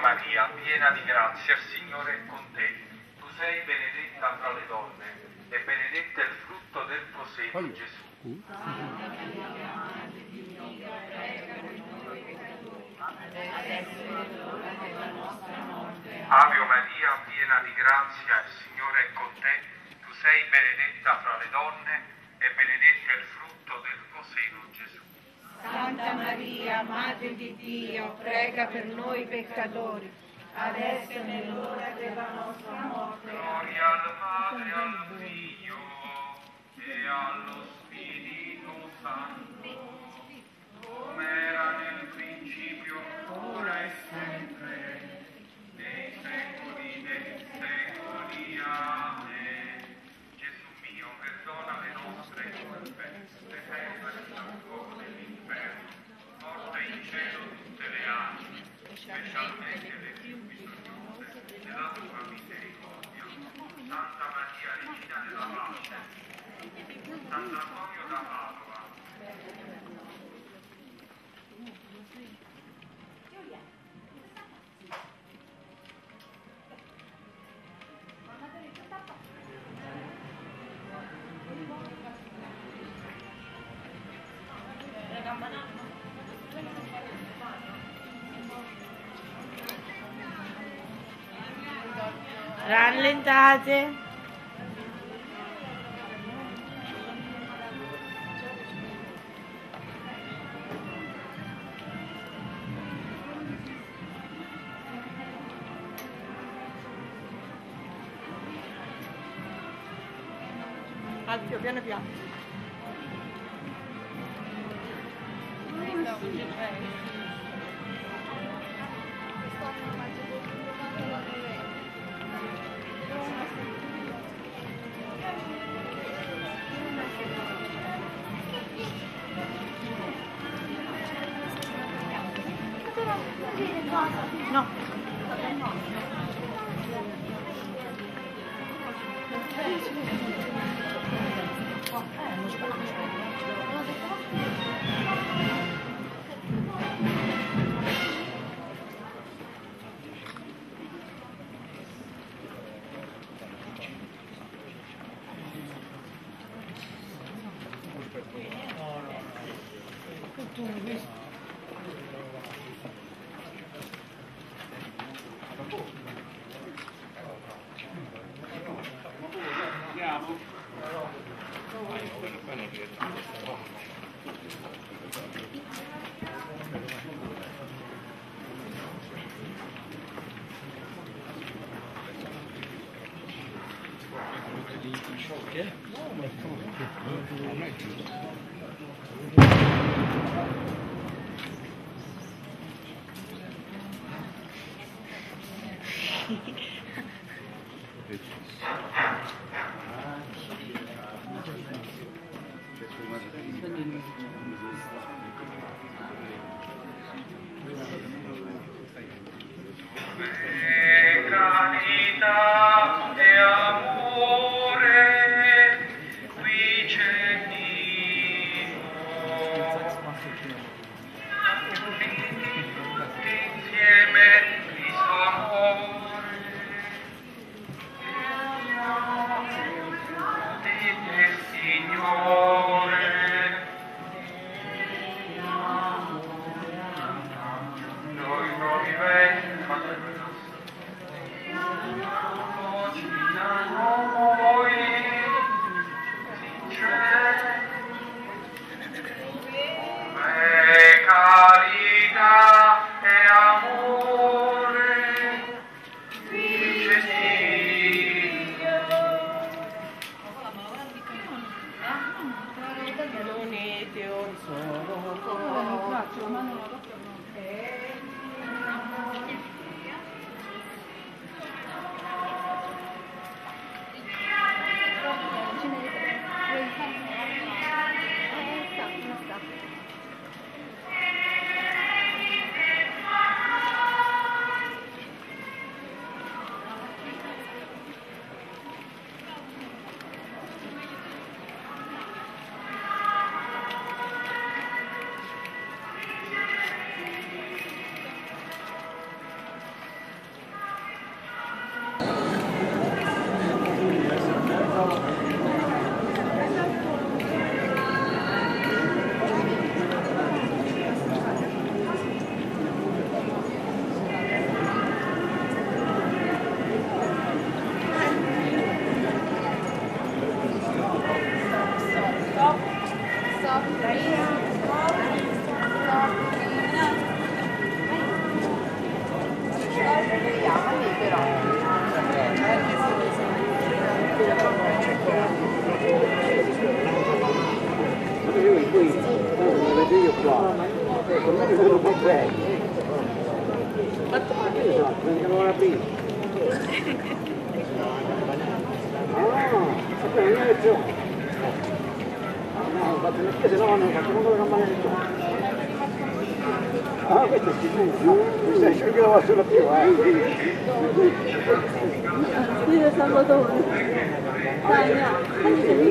Maria, piena di grazia, il Signore è con te. Tu sei benedetta fra le donne e benedetto il frutto del tuo seno, Gesù. Ave Maria, piena di grazia, il Signore è con te. Tu sei benedetta fra le donne e benedetto il frutto del tuo seno, Gesù. Santa Maria, Madre di Dio, prega per noi peccatori, adesso e nell'ora della nostra morte. Gloria al Padre, al Figlio e allo Spirito Santo, come era nel principio, ora e sempre, nei secoli dei secoli. Amen. Gesù mio, perdona le nostre colpe, dal fuoco dell'inferno, porta in cielo tutte le anime, specialmente le più bisognose della tua misericordia. Santa Maria, Regina della Pace, Sant'Antonio da Padova, Rallentate. E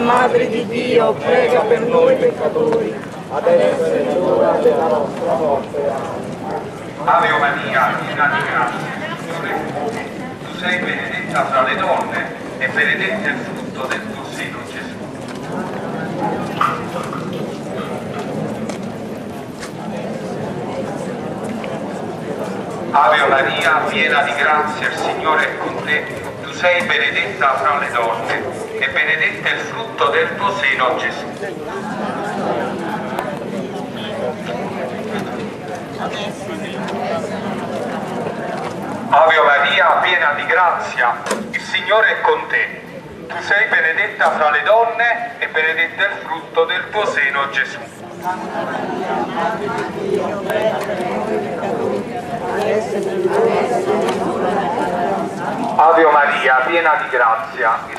Madre di Dio, prega per noi peccatori, adesso è l'ora della nostra morte. Ave Maria, piena di grazia, il Signore è. Tu sei benedetta fra le donne e benedetto è il frutto del tuo seno, Gesù. Ave Maria, piena di grazia, il Signore è con te. Tu sei benedetta fra le donne benedetto il frutto del tuo seno, Gesù. Ave Maria, piena di grazia, il Signore è con te. Tu sei benedetta fra le donne e benedetto il frutto del tuo seno, Gesù. Ave Maria, piena di grazia, il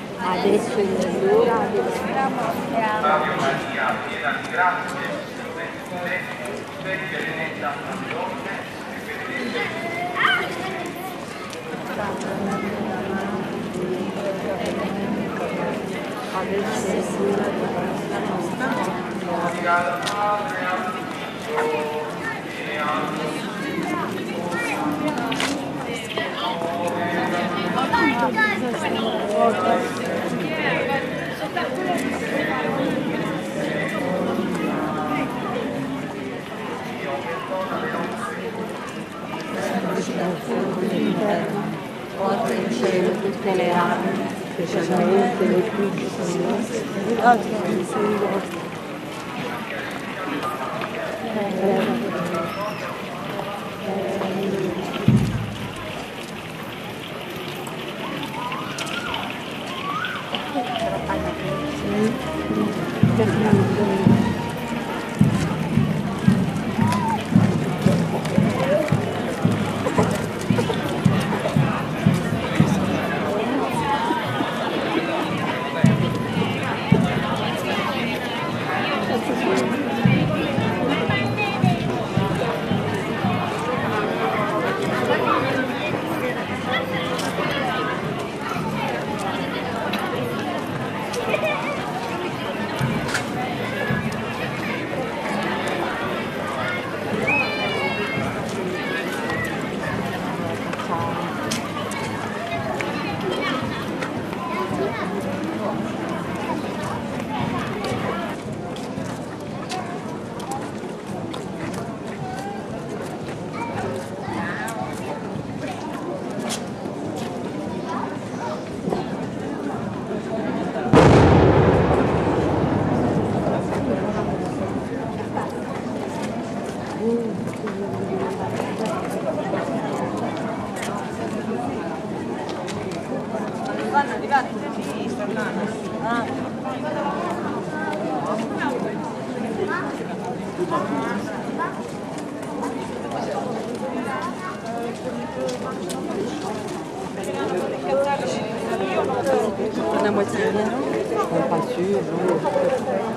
adesso è l'ora della. Ave Maria, piena di. Tu sei benedetta e benedetto è il frutto Adesso è l'ora della nostra morte. Porta in cielo tutte le anime, specialmente le più bisognose, grazie Gracias. On a moitié rien. On pas sûr. Hein.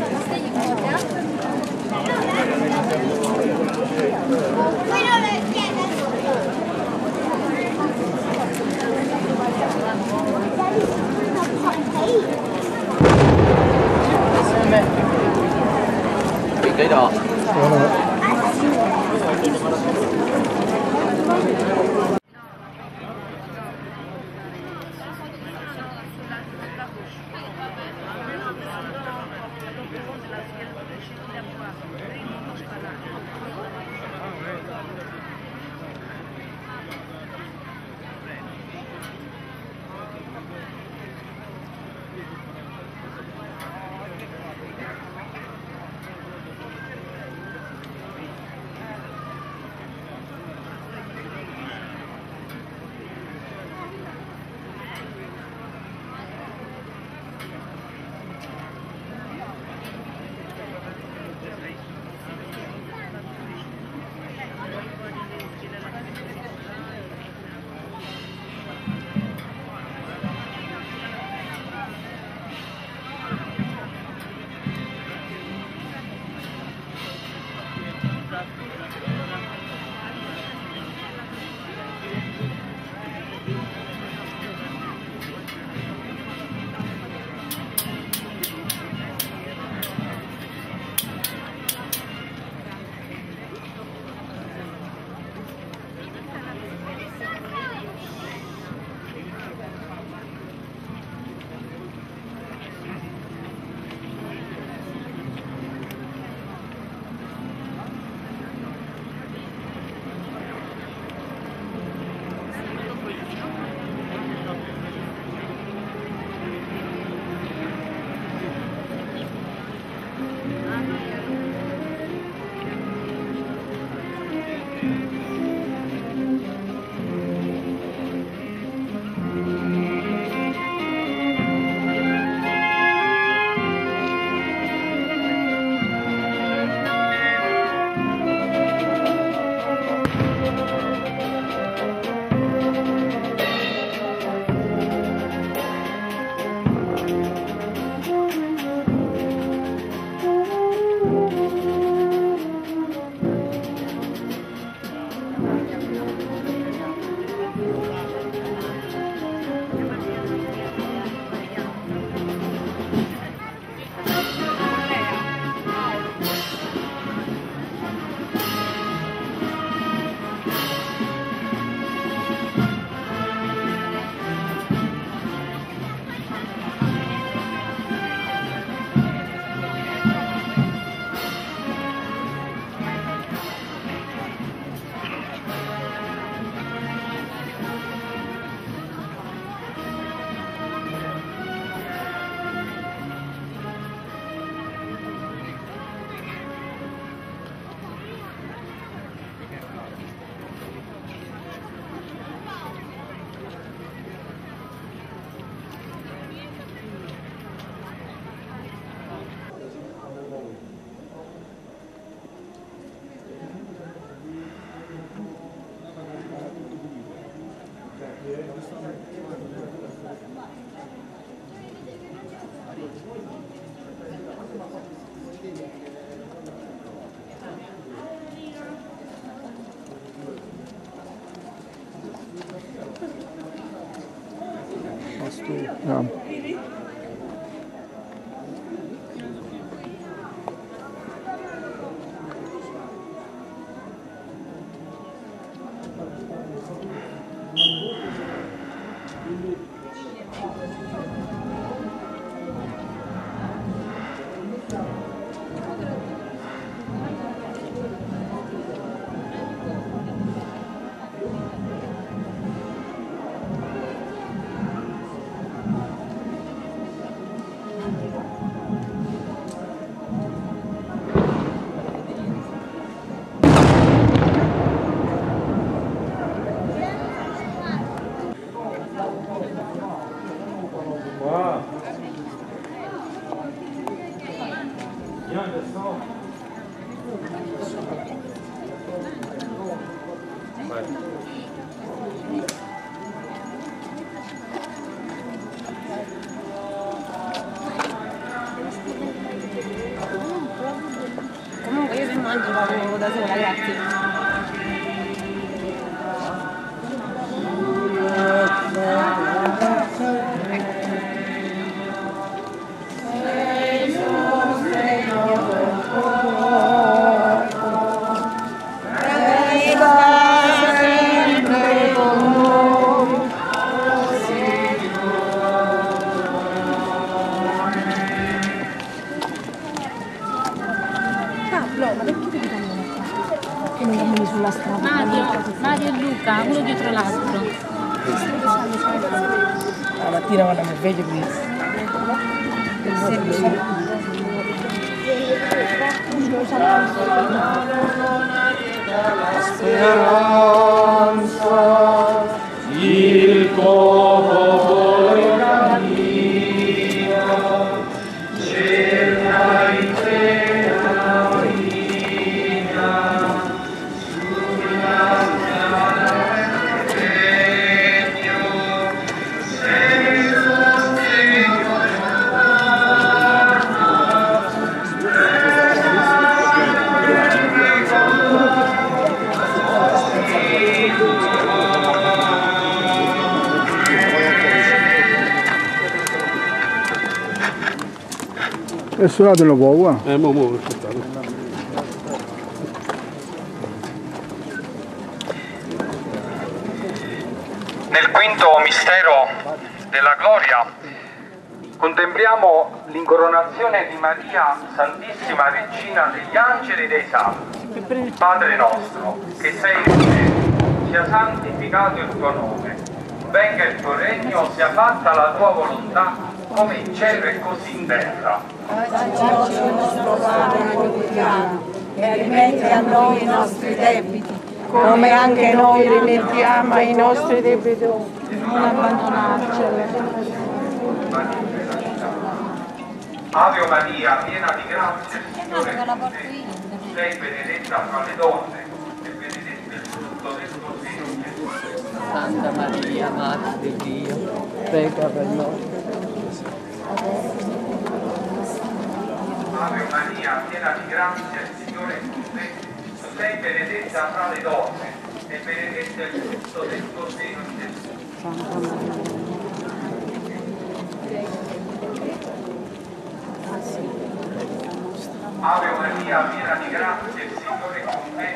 Bueno. Comunque io se mangio vado da sola, grazie. E suonate un po', qua. Eh, mo, mo, aspettate. Nel quinto mistero della gloria contempliamo l'incoronazione di Maria, Santissima Regina degli angeli e dei santi. Padre nostro, che sei in cielo, sia santificato il tuo nome, venga il tuo regno, sia fatta la tua volontà, come in cielo e così in terra. E rimetti a noi i nostri debiti, come anche noi rimettiamo ai nostri debitori. Non abbandonarci Ave Maria, piena di grazia, Signore con sei benedetta fra le donne e benedetto il frutto del tuo seno, Gesù. Santa Maria, Madre di Dio, prega per noi. Ave Maria, piena di grazia, il Signore è con te. Sei benedetta fra le donne e benedetto il frutto del tuo seno, Gesù. Ave Maria, piena di grazia, il Signore è con te.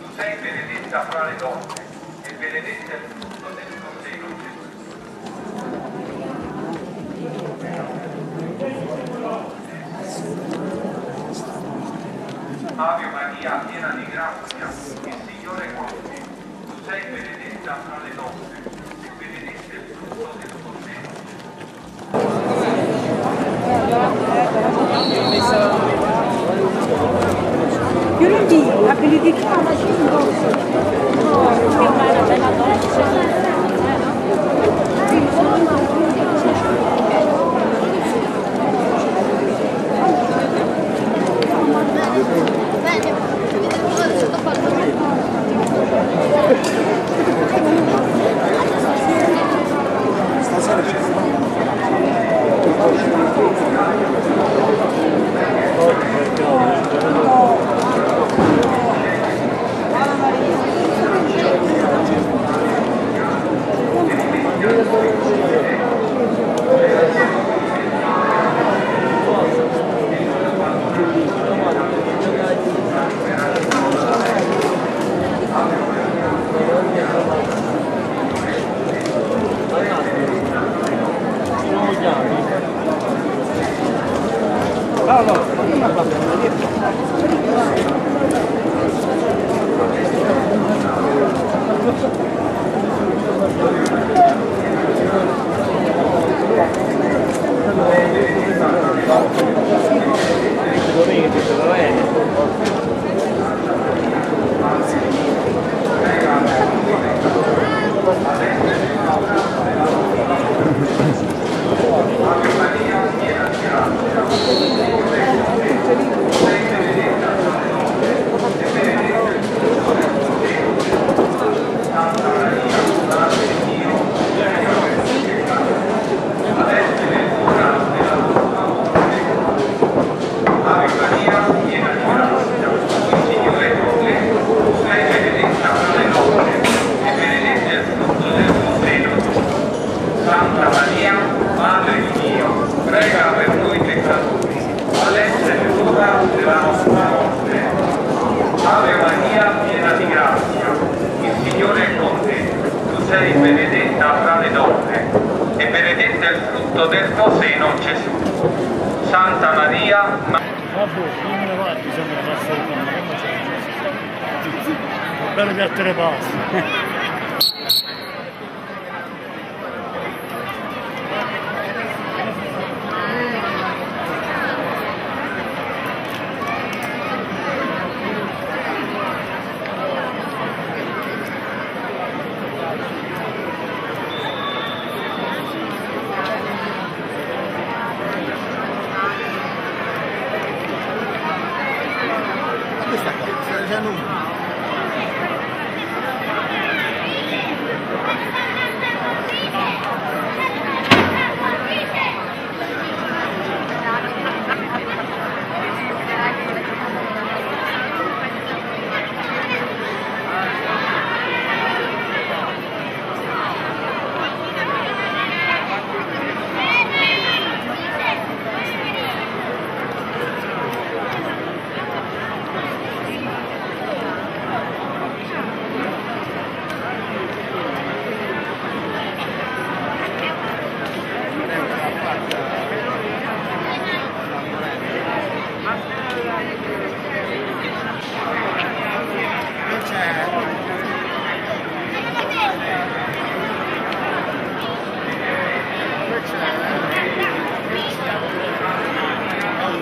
Tu sei benedetta fra le donne e benedetto il frutto del tuo seno, Gesù. Ave Maria, piena di grazia, il Signore è con te. Tu sei benedetta fra le donne e benedetto il frutto del tuo seno. Io non dico, la benedizione No,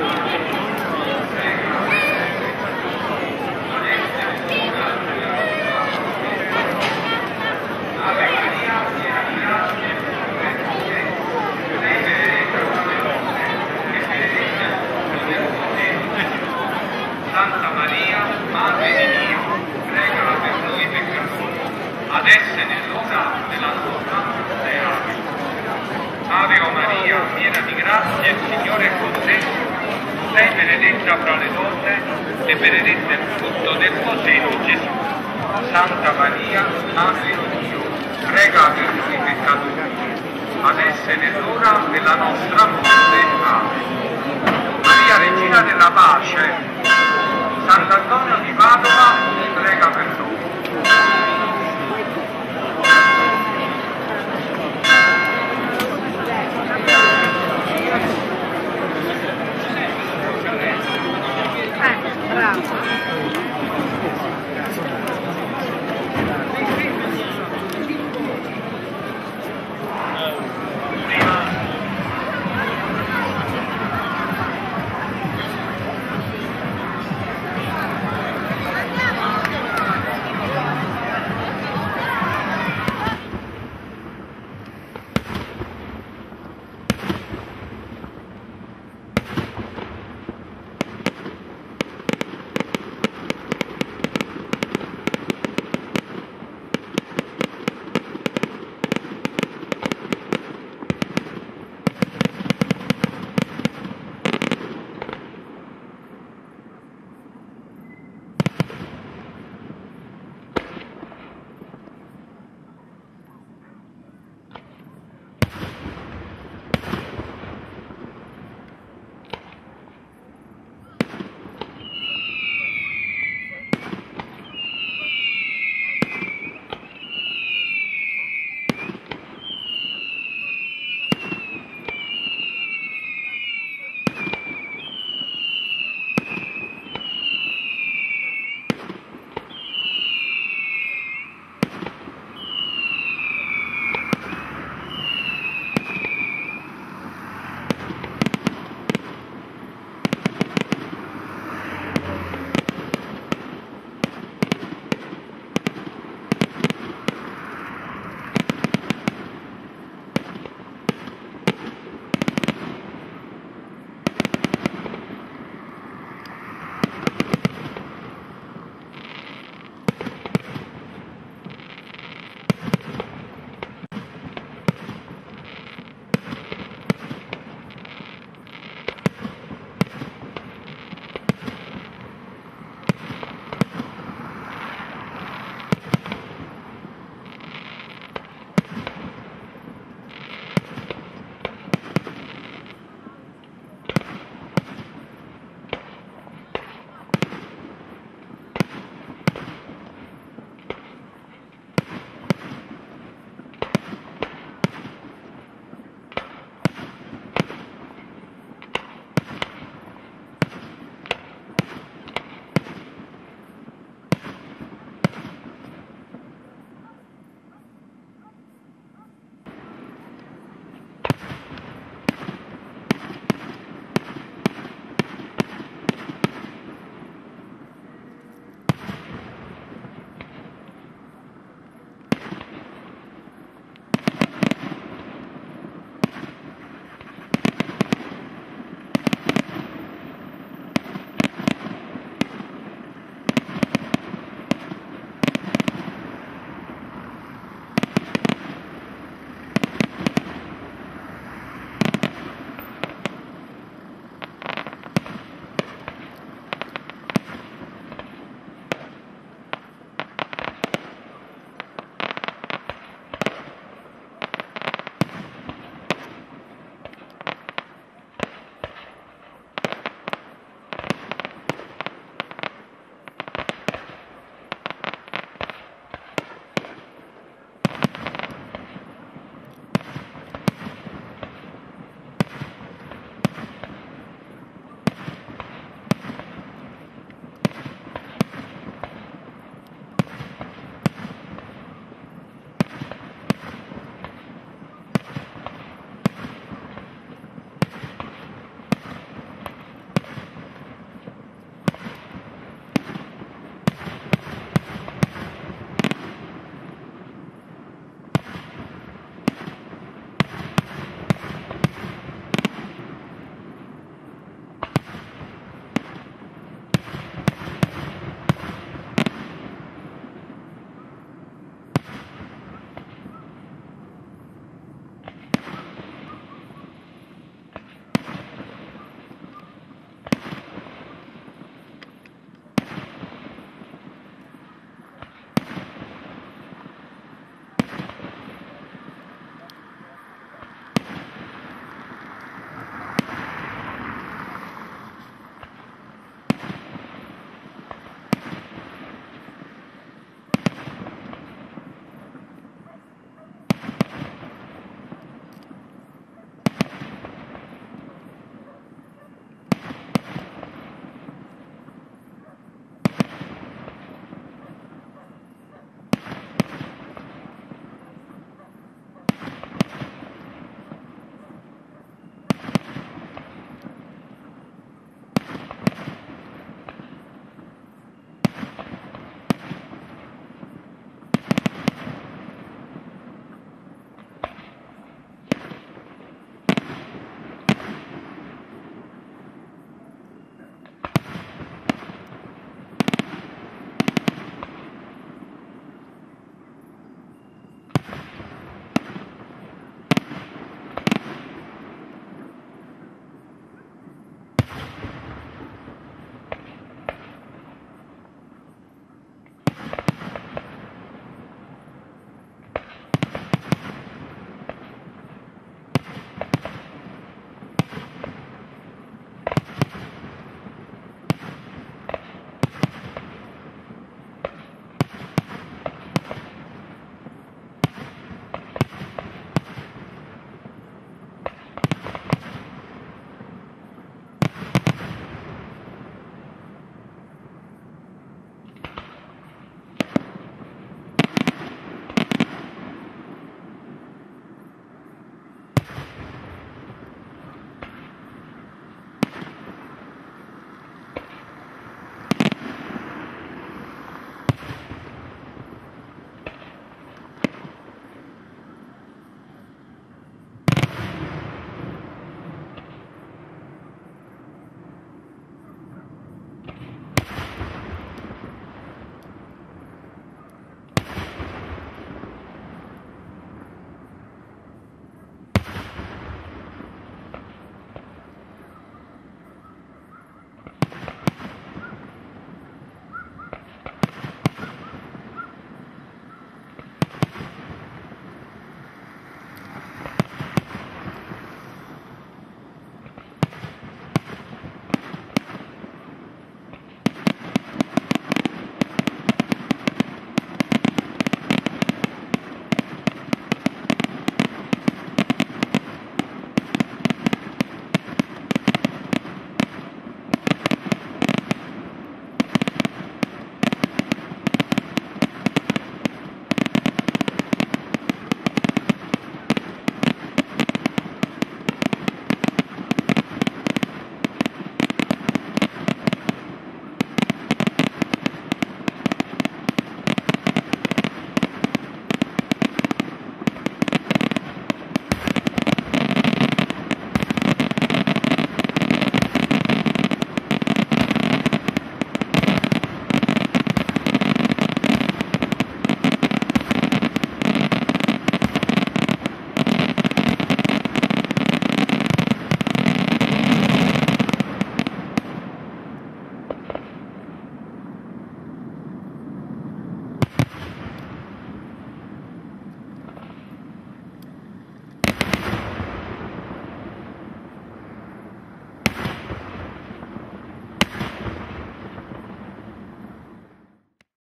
Santa